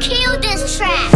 kill this trap!